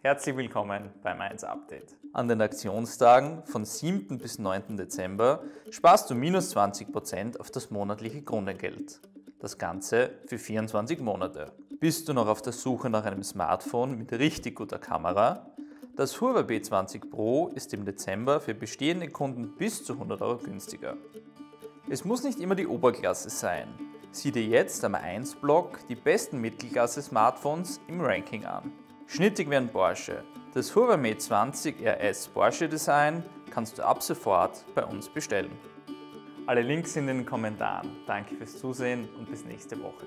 Herzlich willkommen beim 1 Update. An den Aktionstagen von 7. bis 9. Dezember sparst du minus 20% auf das monatliche Grundentgelt. Das Ganze für 24 Monate. Bist du noch auf der Suche nach einem Smartphone mit richtig guter Kamera? Das Huawei B20 Pro ist im Dezember für bestehende Kunden bis zu 100 Euro günstiger. Es muss nicht immer die Oberklasse sein. Sieh dir jetzt am 1-Blog die besten Mittelklasse-Smartphones im Ranking an. Schnittig ein Porsche. Das Huawei Mate 20 RS Porsche Design kannst du ab sofort bei uns bestellen. Alle Links sind in den Kommentaren. Danke fürs Zusehen und bis nächste Woche.